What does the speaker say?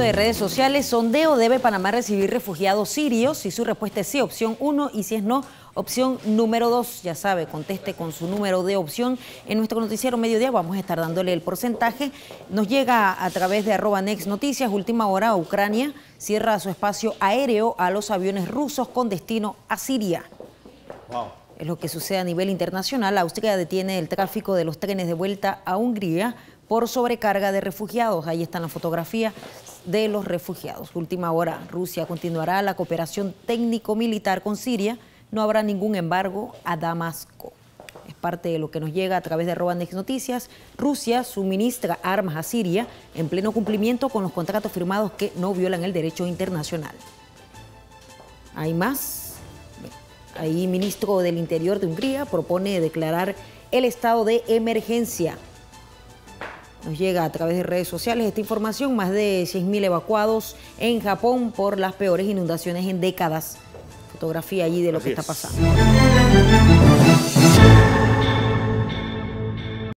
de redes sociales. Sondeo, ¿debe Panamá recibir refugiados sirios? Si su respuesta es sí, opción 1, y si es no, opción número 2. Ya sabe, conteste con su número de opción. En nuestro noticiero Mediodía vamos a estar dándole el porcentaje. Nos llega a través de arroba Next Noticias, última hora, Ucrania cierra su espacio aéreo a los aviones rusos con destino a Siria. Es lo que sucede a nivel internacional. Austria detiene el tráfico de los trenes de vuelta a Hungría por sobrecarga de refugiados. Ahí están las fotografías de los refugiados. Última hora, Rusia continuará la cooperación técnico-militar con Siria. No habrá ningún embargo a Damasco. Es parte de lo que nos llega a través de Robanex Noticias. Rusia suministra armas a Siria en pleno cumplimiento con los contratos firmados que no violan el derecho internacional. Hay más. Ahí, ministro del Interior de Hungría propone declarar el estado de emergencia nos llega a través de redes sociales esta información, más de 6.000 evacuados en Japón por las peores inundaciones en décadas. Fotografía allí de lo que está pasando.